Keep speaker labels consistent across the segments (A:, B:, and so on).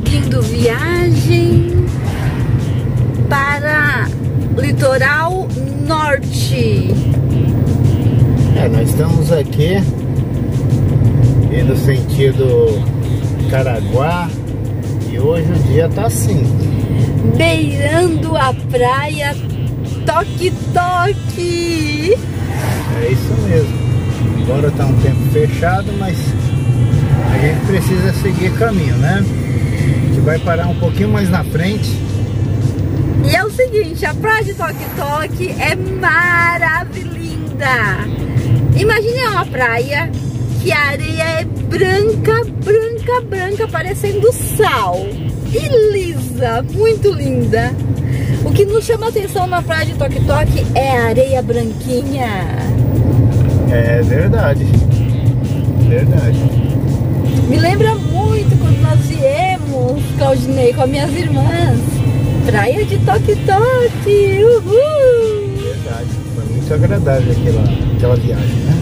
A: seguindo viagem para litoral norte.
B: É, nós estamos aqui indo sentido Caraguá e hoje o dia tá assim.
A: Beirando a praia Toque Toque.
B: É isso mesmo. Agora tá um tempo fechado, mas a gente precisa seguir caminho, né? Gente vai parar um pouquinho mais na frente.
A: E é o seguinte, a praia de Toque Toque é maravilhosa. Imagine uma praia que a areia é branca, branca, branca, parecendo sal. E lisa, muito linda. O que nos chama atenção na praia de Toque Toque é a areia branquinha.
B: É verdade. Verdade.
A: Me lembra muito quando nós viemos, Claudinei, com as minhas irmãs. Praia de Toque Toque, uhul!
B: Verdade. Foi muito agradável aquela, aquela viagem, né?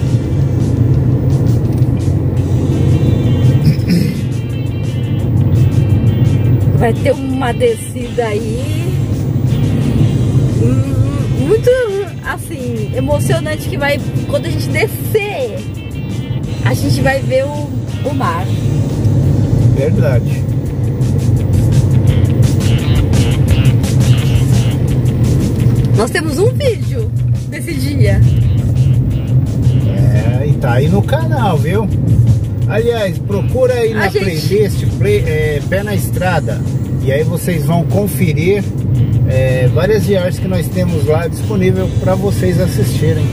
A: Vai ter uma descida aí hum, muito assim emocionante que vai quando a gente descer a gente vai ver o, o mar.
B: Verdade.
A: Nós temos um vídeo desse dia.
B: É, e tá aí no canal, viu? Aliás, procura aí na
A: gente...
B: playlist play, é, Pé na Estrada. E aí vocês vão conferir é, várias viagens que nós temos lá disponível para vocês assistirem.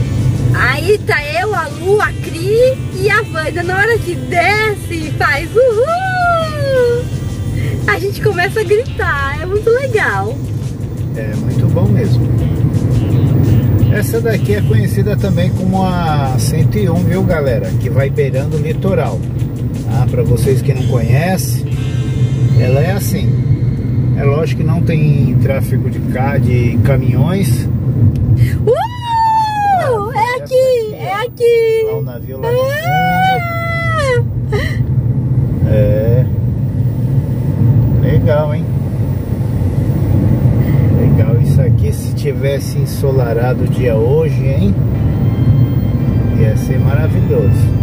A: Aí tá eu, a Lu, a Cri e a Wanda. Na hora que desce e faz uhul! A gente começa a gritar, é muito legal.
B: É muito bom mesmo. Essa daqui é conhecida também como a 101, viu galera? Que vai beirando o litoral. Ah, para vocês que não conhecem, ela é assim. É lógico que não tem tráfego de, ca... de caminhões.
A: Uh! É aqui, é aqui.
B: Lá o navio lá fundo. É. Legal, hein? Legal isso aqui se tivesse ensolarado o dia hoje, hein? Ia ser maravilhoso.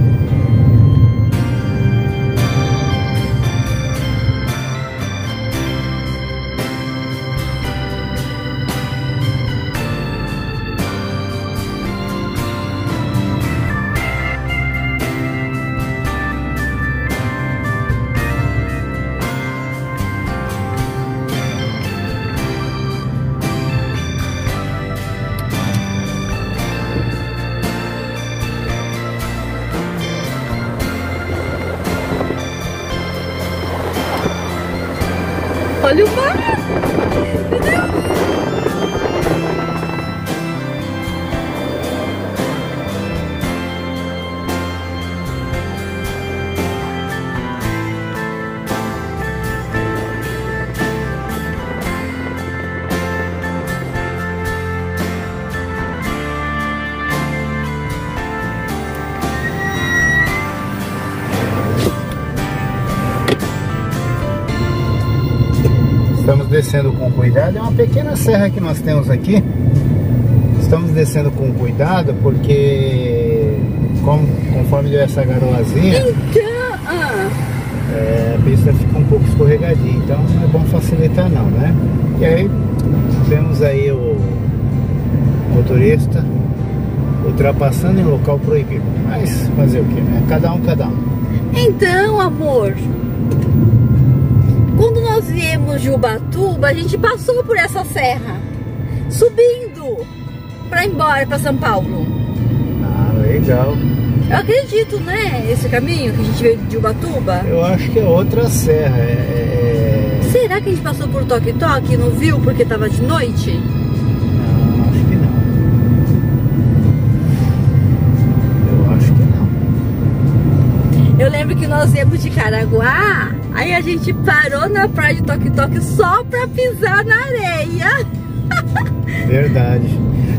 A: Olha o mar! Meu Deus!
B: Estamos descendo com cuidado. É uma pequena serra que nós temos aqui. Estamos descendo com cuidado porque, como, conforme deu essa garoazinha,
A: Então, ah,
B: é, a pista fica um pouco escorregadinha. Então não é bom facilitar não, né? E aí temos aí o motorista ultrapassando em local proibido. Mas fazer o que, né? Cada um, cada um.
A: então, amor. Nós viemos de Ubatuba, a gente passou por essa serra, subindo para ir embora para São Paulo.
B: Ah, legal.
A: Eu acredito, né? Esse caminho que a gente veio de Ubatuba.
B: Eu acho que é outra serra. É, é...
A: Será que a gente passou por Toque Toque e não viu porque tava de noite?
B: Eu
A: lembro que nós viemos de Caraguá, aí a gente parou na praia de Toque Toque só pra pisar na areia.
B: Verdade.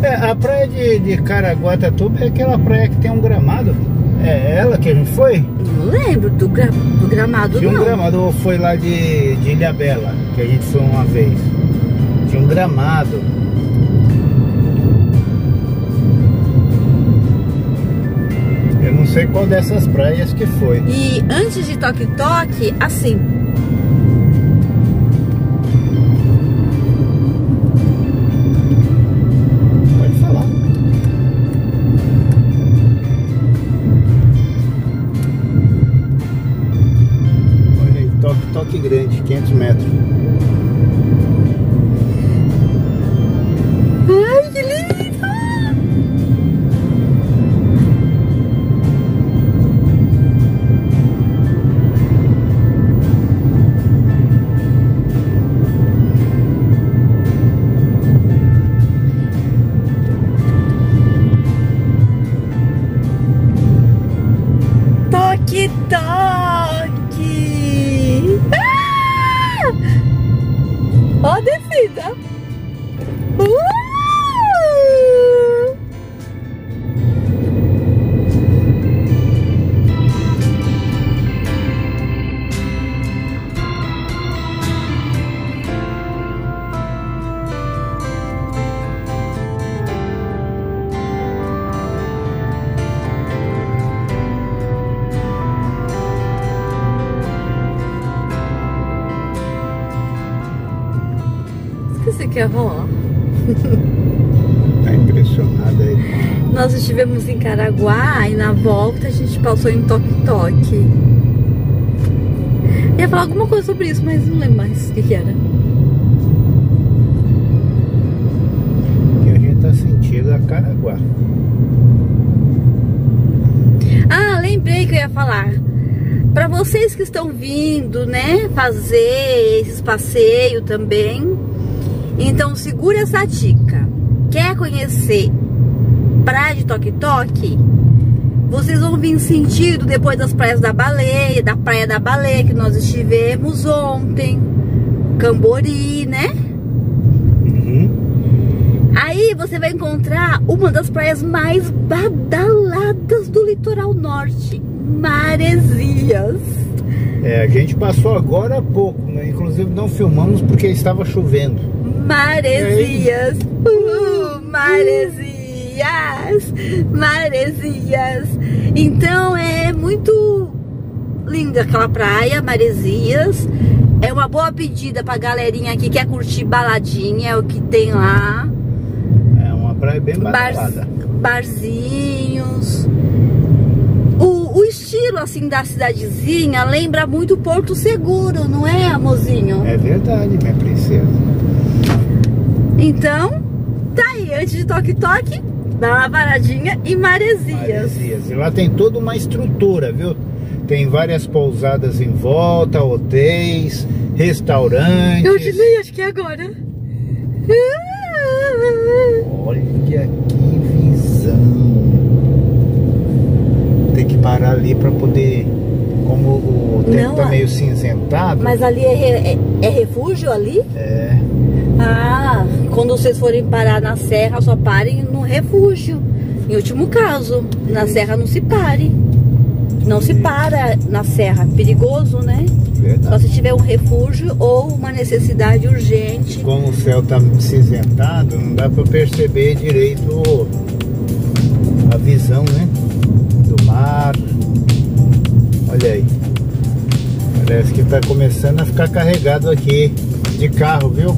B: É, a praia de, de Caraguatatuba é aquela praia que tem um gramado. É ela que a gente foi?
A: Não lembro do, gra do gramado
B: Tinha um
A: não.
B: gramado, foi lá de, de Ilha Bela, que a gente foi uma vez. Tinha um gramado. Sei qual dessas praias que foi.
A: E antes de Toque Toque, assim,
B: Pode falar. Olha aí, toque, grande, 500 metros.
A: Que falar.
B: Tá impressionado aí.
A: Nós estivemos em Caraguá e na volta a gente passou em Toque Toque. Ia falar alguma coisa sobre isso, mas não lembro mais o que, que era.
B: E a gente tá sentindo a Caraguá.
A: Ah, lembrei que eu ia falar. Para vocês que estão vindo, né, fazer esses passeios também, então segura essa dica. Quer conhecer Praia de Toque Toque? Vocês vão vir sentido depois das praias da Baleia, da Praia da Baleia que nós estivemos ontem, Cambori, né?
B: Uhum.
A: Aí você vai encontrar uma das praias mais badaladas do litoral norte, Maresias.
B: É, a gente passou agora há pouco, né? inclusive não filmamos porque estava chovendo.
A: Maresias, uh, Maresias, Maresias. Então é muito linda aquela praia, Maresias. É uma boa pedida pra galerinha que quer curtir baladinha, é o que tem lá.
B: É uma praia bem
A: Bar,
B: badalada.
A: barzinhos. O, o estilo assim da cidadezinha lembra muito Porto Seguro, não é, amorzinho?
B: É verdade, minha princesa.
A: Então, tá aí, antes de toque toque, dá uma paradinha em Maresias.
B: Maresias. E lá tem toda uma estrutura, viu? Tem várias pousadas em volta, hotéis, restaurantes.
A: Eu li, acho que é agora.
B: Olha que visão. Tem que parar ali para poder. Como o tempo
A: Não,
B: tá meio cinzentado.
A: Mas ali é, é- é refúgio ali?
B: É.
A: Ah, quando vocês forem parar na serra, só parem no refúgio. Em último caso, na serra não se pare. Não se para na serra, perigoso, né? Só
B: Verdade.
A: se tiver um refúgio ou uma necessidade urgente.
B: Como o céu tá cinzentado, não dá para perceber direito a visão, né? Do mar. Olha aí. Parece que tá começando a ficar carregado aqui de carro, viu?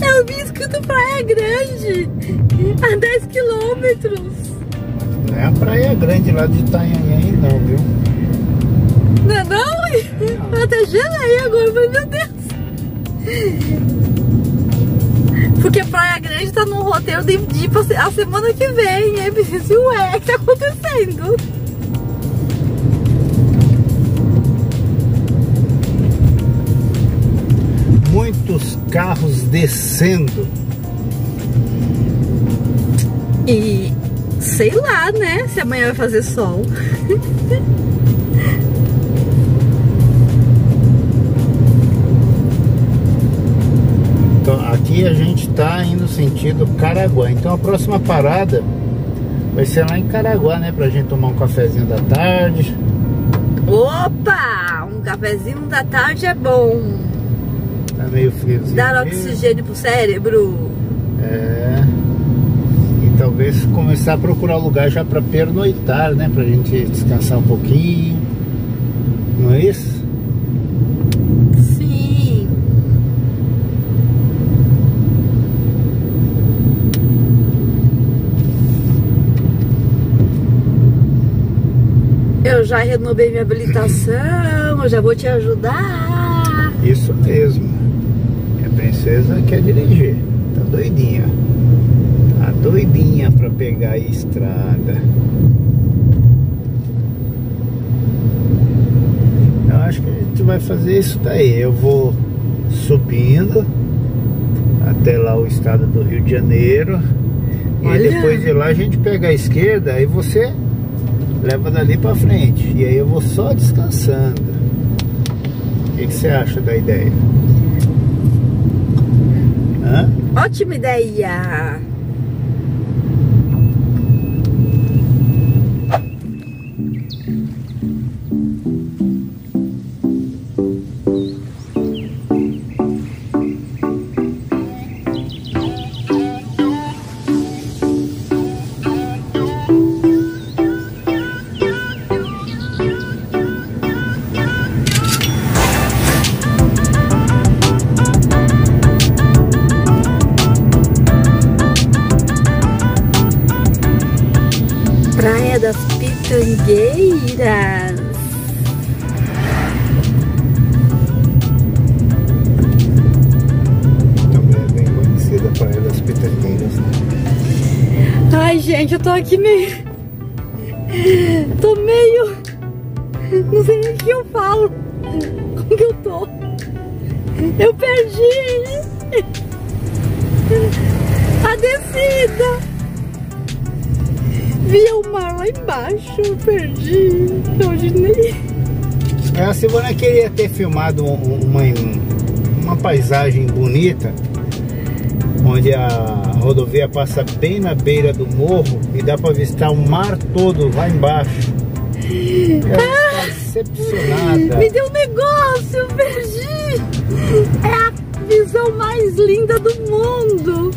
B: Eu vi isso que do Praia Grande, a 10 quilômetros. Não é a Praia Grande lá de Itanhaném não, viu?
A: Não é não? É. Eu até gelei agora, mas meu Deus. Porque Praia Grande tá num roteiro de, de a semana que vem, é preciso, ué, o que tá acontecendo?
B: Muitos carros descendo.
A: E sei lá, né? Se amanhã vai fazer sol.
B: Então, aqui a gente está indo sentido Caraguá. Então a próxima parada vai ser lá em Caraguá, né? Pra gente tomar um cafezinho da tarde.
A: Opa! Um cafezinho da tarde é bom.
B: Tá meio friozinho.
A: Dar oxigênio pro cérebro.
B: É. E talvez começar a procurar lugar já para pernoitar, né? Pra gente descansar um pouquinho. Não é isso?
A: eu já renovei minha habilitação, eu já vou te ajudar.
B: Isso mesmo. Princesa quer dirigir. Tá doidinha. Tá doidinha pra pegar a estrada. Eu acho que a gente vai fazer isso daí. Eu vou subindo até lá o estado do Rio de Janeiro. Olha. E depois de lá a gente pega a esquerda, aí você leva dali pra frente. E aí eu vou só descansando. O que, que você acha da ideia?
A: Ótima ideia! Pitangueiras.
B: Também é bem conhecida a Praia das Pitangueiras. Né?
A: Ai, gente, eu tô aqui meio... Tô meio... Não sei nem o que eu falo. Como que eu tô? Eu perdi! A descida! Via o mar lá embaixo, eu perdi, hoje nem...
B: É, a Silvana queria ter filmado uma, uma paisagem bonita, onde a rodovia passa bem na beira do morro e dá para avistar o mar todo lá embaixo. Ela ah, decepcionada.
A: Me deu um negócio, eu perdi. É a visão mais linda do mundo.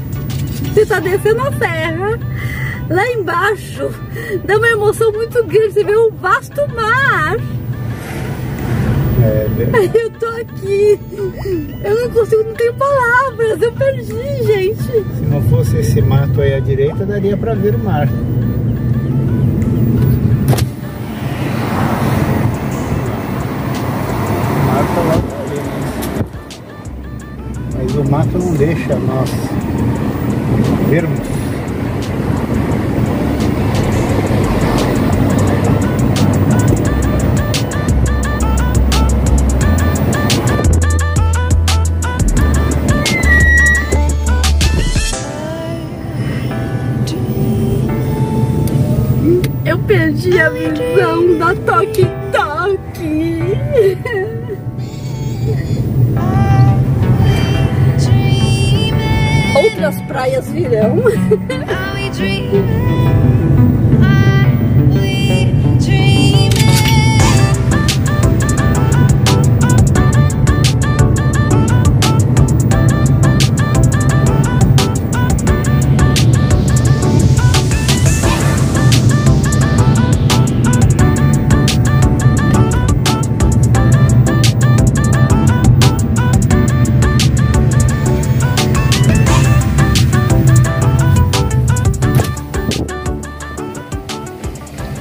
A: Você tá descendo a serra lá embaixo. Dá uma emoção muito grande, você vê um vasto mar.
B: É?
A: Eu tô aqui. Eu não consigo, não tenho palavras. Eu perdi, gente.
B: Se não fosse esse mato aí à direita, daria pra ver o mar. Tá né? Mas o mato não deixa nós vermos.
A: Perdi a visão da Toque Toque. Outras praias virão.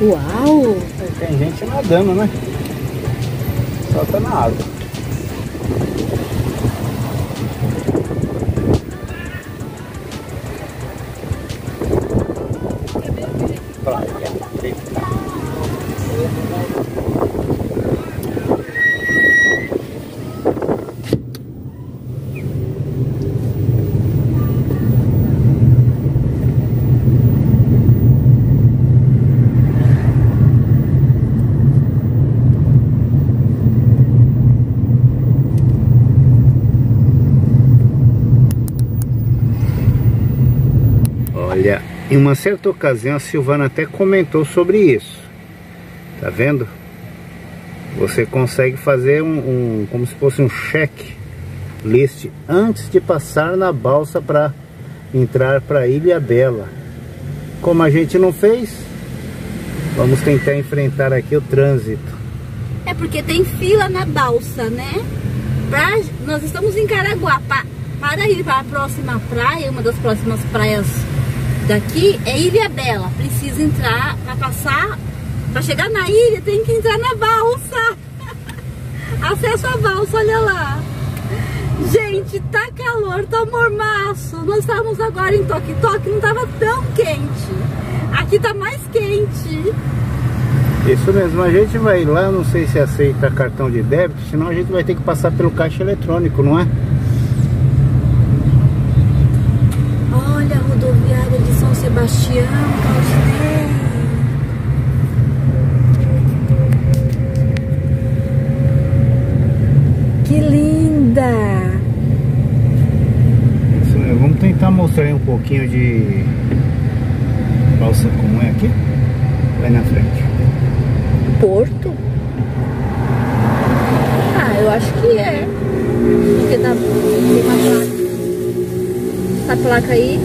A: Uau!
B: Tem gente nadando, né? Só tá na água. Em uma certa ocasião a Silvana até comentou sobre isso. Tá vendo? Você consegue fazer um, um como se fosse um list antes de passar na balsa para entrar para Ilha Bela. Como a gente não fez, vamos tentar enfrentar aqui o trânsito.
A: É porque tem fila na balsa, né? Pra, nós estamos em Caraguá. Pa, para ir para a próxima praia, uma das próximas praias daqui é Ilha Bela. Precisa entrar para passar, para chegar na ilha tem que entrar na balsa. Acesso à balsa, olha lá. Gente, tá calor, tá mormaço. Nós estávamos agora em Toque Toque, não tava tão quente. Aqui tá mais quente.
B: Isso mesmo, a gente vai lá, não sei se aceita cartão de débito, senão a gente vai ter que passar pelo caixa eletrônico, não é?
A: Sebastião. Que linda!
B: Isso, vamos tentar mostrar aí um pouquinho de balsa como é aqui. Vai na frente.
A: Porto? Ah, eu acho que é. Porque tá, tem uma placa. Essa placa aí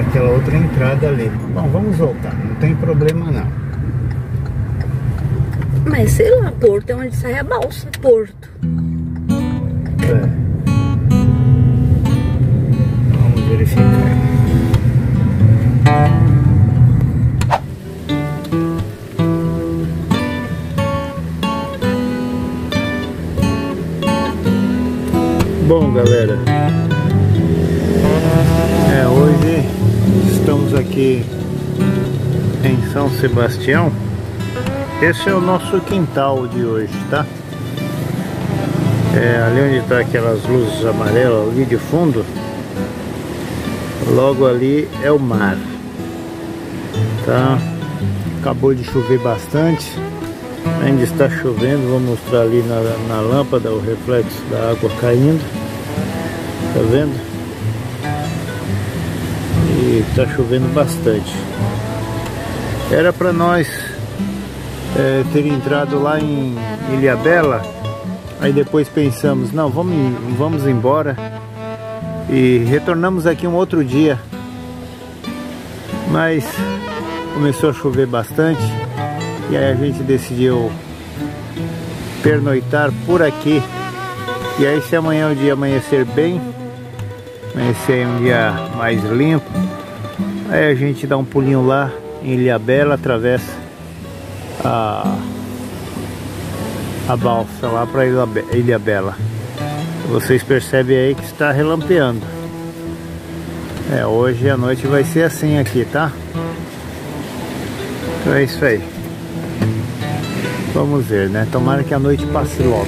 B: aquela outra entrada ali. Bom, vamos voltar, não tem problema não.
A: Mas sei lá, Porto é onde sai a balsa, Porto.
B: É. Sebastião. Esse é o nosso quintal de hoje, tá? É, ali onde está aquelas luzes amarelas ali de fundo, logo ali é o mar, tá? Acabou de chover bastante, ainda está chovendo, vou mostrar ali na, na lâmpada o reflexo da água caindo, tá vendo? e está chovendo bastante. Era para nós é, ter entrado lá em Ilha Bela, aí depois pensamos, não, vamos, vamos embora e retornamos aqui um outro dia. Mas começou a chover bastante e aí a gente decidiu pernoitar por aqui. E aí se amanhã o dia amanhecer bem, amanhecer um dia mais limpo, Aí a gente dá um pulinho lá em Ilha Bela, atravessa a, a balsa lá para Ilha, Ilha Bela. Vocês percebem aí que está relampeando. É, hoje a noite vai ser assim aqui, tá? Então é isso aí. Vamos ver, né? Tomara que a noite passe logo.